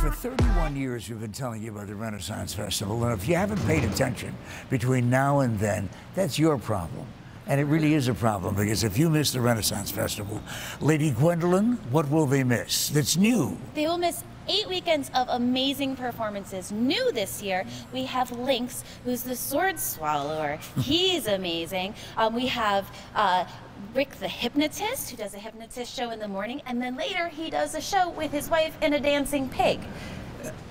For 31 years, we've been telling you about the Renaissance Festival, and if you haven't paid attention between now and then, that's your problem. And it really is a problem because if you miss the Renaissance Festival, Lady Gwendolyn, what will they miss? That's new. They will miss eight weekends of amazing performances. New this year, we have Lynx, who's the sword swallower. He's amazing. Um, we have uh, Rick the hypnotist, who does a hypnotist show in the morning, and then later he does a show with his wife and a dancing pig.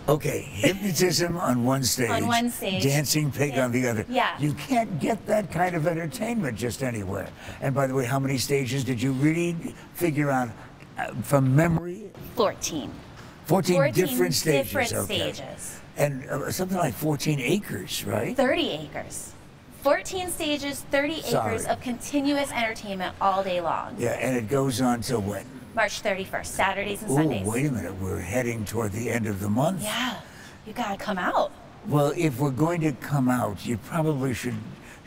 Okay, hypnotism on one stage, On one stage. dancing pig on the other. Yeah. You can't get that kind of entertainment just anywhere. And by the way, how many stages did you really figure out uh, from memory? 14. 14, 14 different stages. different okay. stages. And uh, something like 14 acres, right? 30 acres. 14 stages, 30 Sorry. acres of continuous entertainment all day long. Yeah, and it goes on till when? March 31st, Saturdays and Oh, Sundays. wait a minute. We're heading toward the end of the month. Yeah, you gotta come out. Well, if we're going to come out, you probably should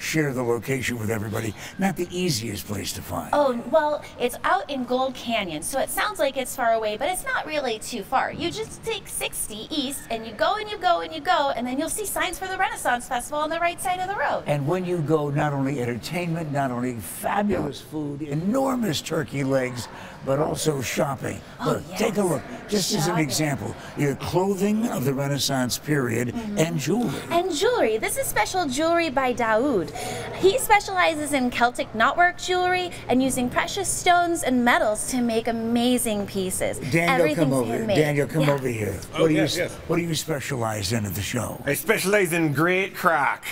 share the location with everybody. Not the easiest place to find. Oh, well, it's out in Gold Canyon, so it sounds like it's far away, but it's not really too far. You just take 60 east, and you go and you go and you go, and then you'll see signs for the Renaissance Festival on the right side of the road. And when you go, not only entertainment, not only fabulous food, enormous turkey legs, but also shopping. Oh, look, take a look. Just as an example, your clothing of the Renaissance period Mm-hmm. and jewelry. And jewelry. This is special jewelry by Daoud. He specializes in Celtic knotwork jewelry and using precious stones and metals to make amazing pieces. Daniel, come over. handmade. Daniel, come Yeah. over here. Oh, what do yes, you yes. What do you specialize in at the show? I specialize in great crack.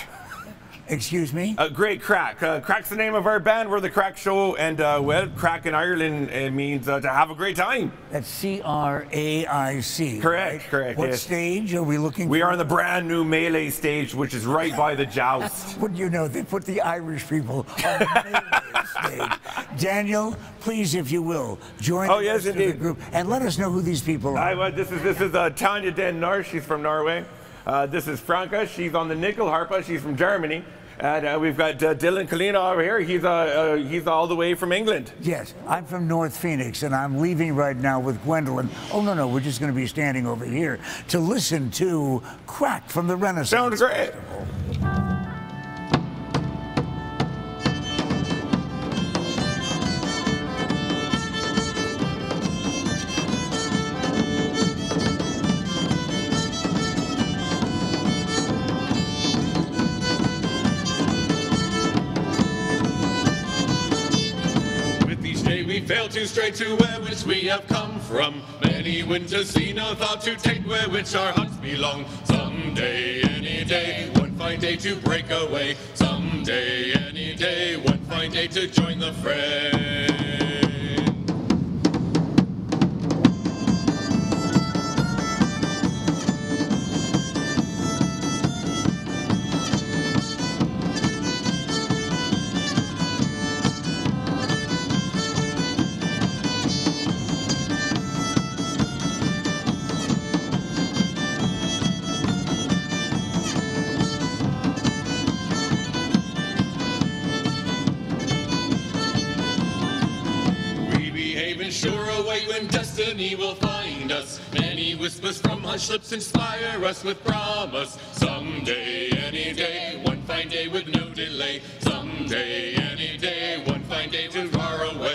Excuse me. Uh, great crack. Uh, craic's the name of our band. We're the Craic Show, and uh, well, crack in Ireland it means uh, to have a great time. That's C R A I C. Correct, right? correct, What yes. stage are we looking? We for? are on the brand new melee stage, which is right by the joust. Wouldn't you know, they put the Irish people on the main stage. Daniel, please, if you will, join Oh, the yes, of the group and let us know who these people are. I, well, this is this is uh, Tanya Den Nor. She's from Norway. Uh, this is Franca. She's on the nyckelharpa. She's from Germany. And uh, we've got uh, Dylan Kalina over here. He's uh, uh, he's all the way from England. Yes, I'm from North Phoenix and I'm leaving right now with Gwendolyn. Oh, no, no, we're just going to be standing over here to listen to Craic from the Renaissance. Sounds great. With we fail to stray to where which we have come from. Many winters see no thought to take where which our hearts belong. Someday, any day, one fine day to break away. Someday, any day, one fine day to join the fray. And sure await when destiny will find us. Many whispers from hushed lips inspire us with promise. Someday, any day, one fine day with no delay. Someday, any day, one fine day too far away.